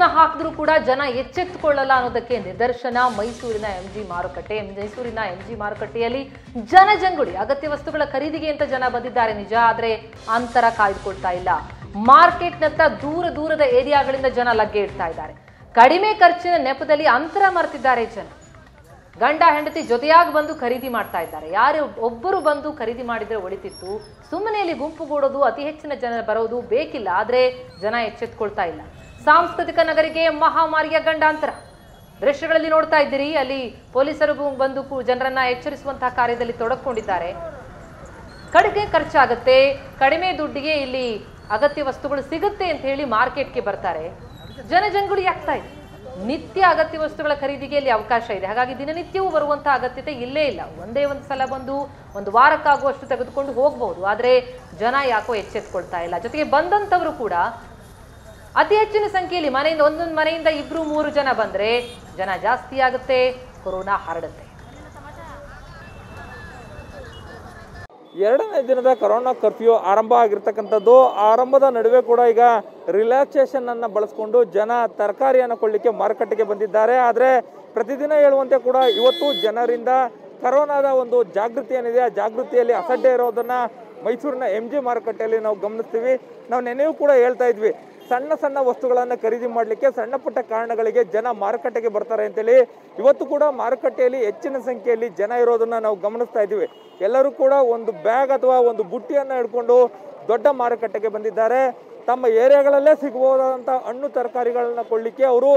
Lockdown ಹಾಕಿದ್ರೂ ಕೂಡ ಜನ ಎಚ್ಚೆತ್ತುಕೊಳ್ಳಲ್ಲ ಅನ್ನೋದಕ್ಕೆ ನಿದರ್ಶನ ಮೈಸೂರಿನ ಎಂ ಜಿ ಮಾರುಕಟ್ಟೆ. ಮೈಸೂರಿನ ಎಂ ಜಿ ಮಾರುಕಟ್ಟೆಯಲ್ಲಿ ಜನಜಂಗುಳಿ ಅಗತ್ಯ ವಸ್ತುಗಳ ಖರೀದಿಗೆ ಅಂತ ಜನ ಬಂದಿದ್ದಾರೆ. ನಿಜ ಆದ್ರೆ ಅಂತರ ಕಾಯ್ದುಕೊಳ್ತಾ ಇಲ್ಲ. ಮಾರ್ಕೆಟ್ನತ್ತ ದೂರ ದೂರದ ಏರಿಯಾಗಳಿಂದ ಜನ ಲಗ್ಗೆ ಇಡ್ತಾ ಇದ್ದಾರೆ. ಕಡಿಮೆ ಖರ್ಚಿನ ನೆಪದಲ್ಲಿ ಅಂತರ ಮರೆತಿದ್ದಾರೆ ಜನ. ಗಂಡ, ಹೆಂಡತಿ ಜೊತೆಯಾಗಿ ಬಂದು ಖರೀದಿ ಮಾಡ್ತಾ ಇದ್ದಾರೆ. ಯಾರು ಒಬ್ಬರು ಬಂದು ಖರೀದಿ ಮಾಡಿದ್ರೆ ಒಳಿತಿತ್ತು. ಸುಮ್ಮನೆ ಇಲ್ಲಿ ಗುಂಪುಗೂಡೋದು ಅತಿ ಹೆಚ್ಚಿನ ಜನ ಬರೋದು ಬೇಕಿಲ್ಲ. ಆದ್ರೆ ಜನ ಎಚ್ಚೆತ್ಕೊಳ್ತಾ ಇಲ್ಲ. ಸಾಂಸ್ಕೃತಿಕ ನಗರಿಗೆ ಮಹಾಮಾರಿಯ ಗಂಡಾಂತರ. ದೃಶ್ಯಗಳಲ್ಲಿ ನೋಡ್ತಾ ಇದ್ದೀರಿ, ಅಲ್ಲಿ ಪೊಲೀಸರು ಬಂದು ಜನರನ್ನ ಎಚ್ಚರಿಸುವಂತಹ ಕಾರ್ಯದಲ್ಲಿ ತೊಡಕೊಂಡಿದ್ದಾರೆ ಕಡಿಮೆ ಖರ್ಚಾಗುತ್ತೆ, ಕಡಿಮೆ ದುಡ್ಡಿಗೆ ಇಲ್ಲಿ ಅಗತ್ಯ ವಸ್ತುಗಳು ಸಿಗುತ್ತೆ ಅಂತ ಹೇಳಿ ಮಾರ್ಕೆಟ್ಗೆ ಬರ್ತಾರೆ. ಜನಜಂಗುಳಿ ಆಗ್ತಾ ಇದೆ. ನಿತ್ಯ ಅಗತ್ಯ ವಸ್ತುಗಳ ಖರೀದಿಗೆ ಇಲ್ಲಿ ಅವಕಾಶ ಇದೆ. ಹಾಗಾಗಿ ದಿನನಿತ್ಯವೂ ಬರುವಂತಹ ಅಗತ್ಯತೆ ಇಲ್ಲೇ ಇಲ್ಲ. ಒಂದೇ ಒಂದು ಸಲ ಬಂದು, ಒಂದು ವಾರಕ್ಕಾಗುವಷ್ಟು ತೆಗೆದುಕೊಂಡು ಹೋಗಬಹುದು ಆದರೆ ಜನ ಯಾಕೋ ಎಚ್ಚೆತ್ಕೊಳ್ತಾ ಇಲ್ಲ. ಜೊತೆಗೆ ಬಂದಂತವರು ಕೂಡ ಅತಿ ಹೆಚ್ಚಿನ ಸಂಖ್ಯೆಯಲ್ಲಿ ಮನೆಯಿಂದ ಒಂದೊಂದು ಮನೆಯಿಂದ ಇಬ್ರು ಮೂರು ಜನ ಬಂದ್ರೆ ಜನ ಜಾಸ್ತಿ ಆಗುತ್ತೆ, ಕೊರೋನಾ ಹರಡುತ್ತೆ. ಎರಡನೇ ದಿನದ ಕೊರೋನಾ ಕರ್ಫ್ಯೂ ಆರಂಭ ಆಗಿರ್ತಕ್ಕಂಥದ್ದು. ಆರಂಭದ ನಡುವೆ ಕೂಡ ಈಗ ರಿಲ್ಯಾಕ್ಸೇಷನ್ ಅನ್ನು ಬಳಸ್ಕೊಂಡು ಜನ ತರಕಾರಿಯನ್ನು ಕೊಳ್ಳಿಕ್ಕೆ ಮಾರುಕಟ್ಟೆಗೆ ಬಂದಿದ್ದಾರೆ. ಆದರೆ ಪ್ರತಿದಿನ ಹೇಳುವಂತೆ ಕೂಡ ಇವತ್ತು ಜನರಿಂದ ಕರೋನಾದ ಒಂದು ಜಾಗೃತಿ ಏನಿದೆ, ಆ ಜಾಗೃತಿಯಲ್ಲಿ ಅಸಡ್ಡೆ ಇರೋದನ್ನ ಮೈಸೂರಿನ ಎಂ ಜಿ ಮಾರುಕಟ್ಟೆಯಲ್ಲಿ ನಾವು ಗಮನಿಸ್ತೀವಿ. ನಾವು ನೆನೆಯೂ ಕೂಡ ಹೇಳ್ತಾ ಇದ್ವಿ. ಸಣ್ಣ ಸಣ್ಣ ವಸ್ತುಗಳನ್ನು ಖರೀದಿ ಮಾಡಲಿಕ್ಕೆ ಸಣ್ಣ ಪುಟ್ಟ ಕಾರಣಗಳಿಗೆ ಜನ ಮಾರುಕಟ್ಟೆಗೆ ಬರ್ತಾರೆ ಅಂತೇಳಿ ಇವತ್ತು ಕೂಡ ಮಾರುಕಟ್ಟೆಯಲ್ಲಿ ಹೆಚ್ಚಿನ ಸಂಖ್ಯೆಯಲ್ಲಿ ಜನ ಇರೋದನ್ನ ನಾವು ಗಮನಿಸ್ತಾ ಇದ್ದೀವಿ. ಎಲ್ಲರೂ ಕೂಡ ಒಂದು ಬ್ಯಾಗ್ ಅಥವಾ ಒಂದು ಬುಟ್ಟಿಯನ್ನು ಹಿಡ್ಕೊಂಡು ದೊಡ್ಡ ಮಾರುಕಟ್ಟೆಗೆ ಬಂದಿದ್ದಾರೆ. ತಮ್ಮ ಏರಿಯಾಗಳಲ್ಲೇ ಸಿಗಬಹುದಾದಂಥ ಹಣ್ಣು ತರಕಾರಿಗಳನ್ನ ಕೊಳ್ಳಿಕ್ಕೆ ಅವರು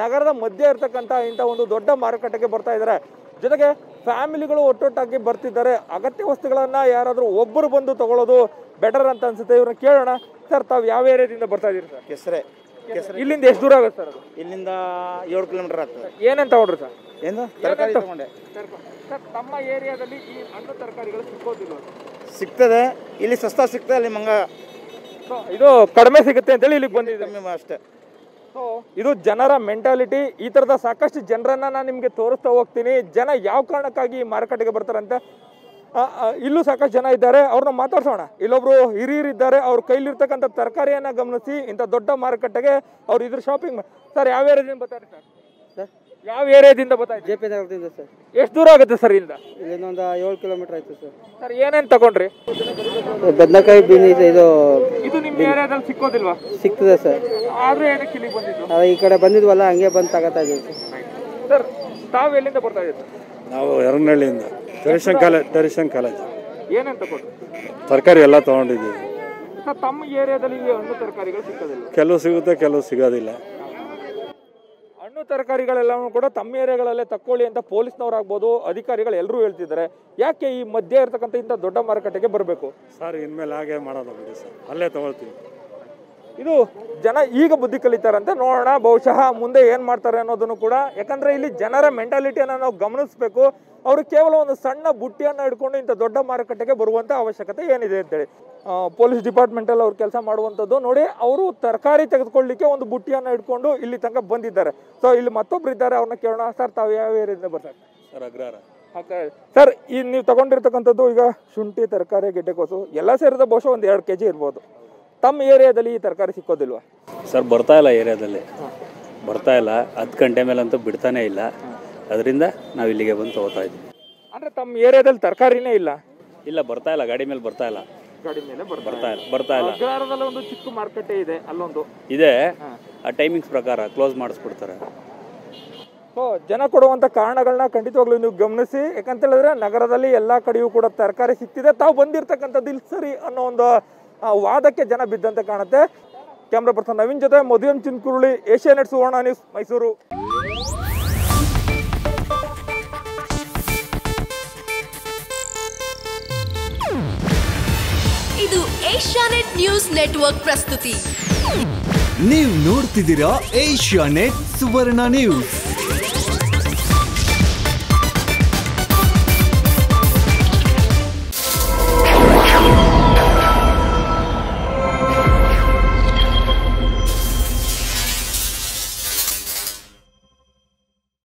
ನಗರದ ಮಧ್ಯೆ ಇರ್ತಕ್ಕಂಥ ಇಂಥ ಒಂದು ದೊಡ್ಡ ಮಾರುಕಟ್ಟೆಗೆ ಬರ್ತಾ ಇದ್ದಾರೆ. ಜೊತೆಗೆ ಫ್ಯಾಮಿಲಿಗಳು ಒಟ್ಟೊಟ್ಟಾಗಿ ಬರ್ತಿದ್ದಾರೆ. ಅಗತ್ಯ ವಸ್ತುಗಳನ್ನು ಯಾರಾದರೂ ಒಬ್ಬರು ಬಂದು ತಗೊಳ್ಳೋದು ಬೆಟರ್ ಅಂತ ಅನ್ಸುತ್ತೆ ಇವ್ರನ್ನ ಕೇಳೋಣ. ಸರ್ ತಾವ್ ಯಾವ ಏರಿಯಾದಿಂದ ಬರ್ತಾ ಇದೀರಿ ಸರ್ ಕೆಸರೆ ಕೆಸರೆ. ಇಲ್ಲಿಂದ ಎಷ್ಟು ದೂರ ಆಗುತ್ತೆ ಸರ್ ಅದು? ಇಲ್ಲಿಂದ ಏಳು ಕಿಲೋಮೀಟರ್ ಆಗ್ತದೆ. ಏನೇನು ತಗೊಂಡ್ರಿ ಸರ್ ಏನು? ತರಕಾರಿ ತಗೊಂಡೆ. ಸರ್ ತಮ್ಮ ಏರಿಯಾದಲ್ಲಿ ಈ ಹಣ್ಣು ತರಕಾರಿಗಳು ಸಿಕ್ಕೋದಿಲ್ಲ ಸಿಗ್ತದೆ. ಇಲ್ಲಿ ಸಸ್ತಾ ಸಿಗ್ತದೆ ಅಲ್ಲಿ ಮಂಗ ಇದು ಕಡಿಮೆ ಸಿಗುತ್ತೆ ಅಂತೇಳಿ ಇಲ್ಲಿಗೆ ಬಂದಿದೆ. ಕಮ್ಮಿ ಅಷ್ಟೇ. ಸೊ ಇದು ಜನರ ಮೆಂಟಾಲಿಟಿ ಈ ತರದ ಸಾಕಷ್ಟು ಜನರನ್ನ ನಾನು ನಿಮಗೆ ತೋರಿಸ್ತಾ ಹೋಗ್ತೀನಿ. ಜನ ಯಾವ ಕಾರಣಕ್ಕಾಗಿ ಮಾರುಕಟ್ಟೆಗೆ ಬರ್ತಾರಂತೆ ಇಲ್ಲೂ ಸಾಕಷ್ಟು ಜನ ಇದ್ದಾರೆ ಅವ್ರನ್ನ ಮಾತಾಡ್ಸೋಣ. ಇಲ್ಲೊಬ್ರು ಹಿರಿಯರಿದ್ದಾರೆ ಅವ್ರ ಕೈಲಿರ್ತಕ್ಕಂಥ ತರಕಾರಿಯನ್ನ ಗಮನಿಸಿ ಇಂಥ ದೊಡ್ಡ ಮಾರುಕಟ್ಟೆಗೆ ಅವ್ರು ಇದ್ರ ಶಾಪಿಂಗ್ ಸರ್ ಯಾವ ಏರಿಯಾದಿಂದ ಬರ್ತಾರೆ ಸರ್ ಸರ್ ಯಾವ ಏರಿಯಾದಿಂದ ಬರ್ತಾರೆ ಜೆ ಪಿ ನಗರದಿಂದ ಸರ್ ಎಷ್ಟು ದೂರ ಆಗುತ್ತೆ ಸರ್ ಇಲ್ಲಿಂದ? ಇಲ್ಲಿಂದ ಒಂದು ಏಳು ಕಿಲೋಮೀಟರ್ ಆಯ್ತು ಸರ್ ಸರ್ ಏನೇನು ತಗೊಂಡ್ರಿ? ಬದನೆಕಾಯಿ ಬೀನಿ ಇದು ಇದು ನಿಮ್ಮ ಏರಿಯಾದಲ್ಲಿ ಸಿಕ್ಕೋದಿಲ್ವಾ? ಸಿಗ್ತದೆ ಸರ್ ಆದ್ರೆ ಏನಕ್ಕೆ ಇಲ್ಲಿಗೆ ಬಂದಿದ್ದು? ಈ ಕಡೆ ಬಂದಿದ್ವಲ್ಲ ಹಂಗೆ ಬಂದು ತಗೋತಾ ಇದ್ದೀವಿ ಸರ್ ಸರ್ ತಾವು ಎಲ್ಲಿಂದ ಬರ್ತಾ ಇದ್ದೀವಿ ನಾವು ಎರನಹಳ್ಳಿಯಿಂದ ಟೆರಿಷನ್ ಕಾಲೇಜ್ ಟೆರಿಷನ್ ಕಾಲೇಜ್ ಏನಂತ ಕೊಟ್ಟು ತರಕಾರಿ ಎಲ್ಲ ತಗೊಂಡಿದ್ದೀವಿ. ಸರ್ ತಮ್ಮ ಏರಿಯಾದಲ್ಲಿ ಈ ಹಣ್ಣು ತರಕಾರಿಗಳು ಸಿಗೋದಿಲ್ಲ ಕೆಲವು ಸಿಗುತ್ತೆ ಕೆಲವು ಸಿಗೋದಿಲ್ಲ. ಹಣ್ಣು ತರಕಾರಿಗಳೆಲ್ಲವೂ ಕೂಡ ತಮ್ಮ ಏರಿಯಾಗಳಲ್ಲೇ ತಕ್ಕೊಳ್ಳಿ ಅಂತ ಪೊಲೀಸ್ನವರಾಗ್ಬೋದು ಅಧಿಕಾರಿಗಳು ಎಲ್ಲರೂ ಹೇಳ್ತಿದ್ದಾರೆ. ಯಾಕೆ ಈ ಮಧ್ಯೆ ಇರ್ತಕ್ಕಂಥ ಇಂಥ ದೊಡ್ಡ ಮಾರುಕಟ್ಟೆಗೆ ಬರಬೇಕು? ಸರ್ ಇನ್ಮೇಲೆ ಹಾಗೆ ಮಾಡೋದು ಬಿಡಿ ಸರ್. ಅಲ್ಲೇ ತೊಗೊಳ್ತೀವಿ ಇದು ಜನ ಈಗ ಬುದ್ಧಿ ಕಲಿತಾರಂತೆ ನೋಡೋಣ ಬಹುಶಃ ಮುಂದೆ ಏನು ಮಾಡ್ತಾರೆ ಅನ್ನೋದನ್ನು ಕೂಡ. ಯಾಕಂದರೆ ಇಲ್ಲಿ ಜನರ ಮೆಂಟಾಲಿಟಿಯನ್ನು ನಾವು ಗಮನಿಸಬೇಕು. ಅವರು ಕೇವಲ ಒಂದು ಸಣ್ಣ ಬುಟ್ಟಿಯನ್ನು ಹಿಡ್ಕೊಂಡು ಇಂಥ ದೊಡ್ಡ ಮಾರುಕಟ್ಟೆಗೆ ಬರುವಂತ ಅವಶ್ಯಕತೆ ಏನಿದೆ ಅಂತೇಳಿ. ಪೊಲೀಸ್ ಡಿಪಾರ್ಟ್ಮೆಂಟ್ ಅಲ್ಲಿ ಅವ್ರು ಕೆಲಸ ಮಾಡುವಂಥದ್ದು ನೋಡಿ ಅವರು ತರಕಾರಿ ತೆಗೆದುಕೊಳ್ಳಿಕ್ಕೆ ಒಂದು ಬುಟ್ಟಿಯನ್ನು ಹಿಡ್ಕೊಂಡು ಇಲ್ಲಿ ತನಕ ಬಂದಿದ್ದಾರೆ. ಸೊ ಇಲ್ಲಿ ಮತ್ತೊಬ್ರು ಇದ್ದಾರೆ ಅವ್ರನ್ನ ಕೇಳೋಣ. ಸರ್ ತಾವು ಯಾವ ಏರಿಯಿಂದ ಬರ್ತಾರೆ? ಸರ್ ಅಗ್ರಹಾರ ಸರ್ ಈ ನೀವು ತಗೊಂಡಿರ್ತಕ್ಕಂಥದ್ದು ಈಗ ಶುಂಠಿ ತರಕಾರಿ ಗೆಡ್ಡೆಕೋಸು ಎಲ್ಲ ಸೇರಿದ ಬಹುಶಃ ಒಂದು ಎರಡು ಕೆಜಿ ಇರ್ಬೋದು. ತಮ್ಮ ಏರಿಯಾದಲ್ಲಿ ಈ ತರಕಾರಿ ಸಿಕ್ಕೋದಿಲ್ವಾ? ಸರ್ ಬರ್ತಾ ಇಲ್ಲ ಏರಿಯಾದಲ್ಲಿ. ಬರ್ತಾ ಇಲ್ಲ. ಹತ್ತು ಗಂಟೆ ಮೇಲೆ ಅಂತೂ ಬಿಡ್ತಾನೆ ಇಲ್ಲ. ಅದರಿಂದ ನಾವು ಇಲ್ಲಿಗೆ ಬಂದು ತಗೋತಾ ಇದ್ದೀವಿ ಅಂದ್ರೆ ತಮ್ಮ ಏರಿಯಾದಲ್ಲಿ ತರಕಾರಿನೇ ಇಲ್ಲ? ಇಲ್ಲ ಬರ್ತಾ ಇಲ್ಲ. ಗಾಡಿ ಮೇಲೆ ಬರ್ತಾ ಇಲ್ಲ. ಗಾಡಿ ಮೇಲೆ ಬರ್ತಾ ಇಲ್ಲ. ಬರ್ತಾ ಇಲ್ಲ ಅಗ್ರಹಾರದಲ್ಲಿ ಒಂದು ಚಿಕ್ಕ ಮಾರ್ಕೆಟ್ ಇದೆ ಅಲ್ಲೊಂದು. ಇದೆ. ಆ ಟೈಮಿಂಗ್ಸ್ ಪ್ರಕಾರ ಕ್ಲೋಸ್ ಮಾಡಿಸ್ಬಿಡ್ತಾರೆ. ಸೊ ಜನ ಕೊಡುವಂತ ಕಾರಣಗಳನ್ನ ಖಂಡಿತವಾಗ್ಲೂ ನೀವು ಗಮನಿಸಿ. ಯಾಕಂತ ಹೇಳಿದ್ರೆ ನಗರದಲ್ಲಿ ಎಲ್ಲಾ ಕಡೆಯೂ ಕೂಡ ತರಕಾರಿ ಸಿಗ್ತಿದೆ. ತಾವು ಬಂದಿರ್ತಕ್ಕಂಥದ್ದು ಇಲ್ಲಿ ಸರಿ ಅನ್ನೋ ಒಂದು ವಾದಕ್ಕೆ ಜನ ಬಿದ್ದಂತೆ ಕಾಣುತ್ತೆ. ಕ್ಯಾಮ್ರಾ ಪರ್ಸನ್ ನವೀನ್ ಜೊತೆ ಮಧುಯಂ ಚಿನ್ಕುರುಳಿ ಏಷ್ಯಾನೆಟ್ ಸುವರ್ಣ ನ್ಯೂಸ್ ಮೈಸೂರು. ಇದು ಏಷ್ಯಾನೆಟ್ ನ್ಯೂಸ್ ನೆಟ್ವರ್ಕ್ ಪ್ರಸ್ತುತಿ. ನೀವು ನೋಡ್ತಿದ್ದೀರಾ ಏಷ್ಯಾ ನೆಟ್ ಸುವರ್ಣ ನ್ಯೂಸ್.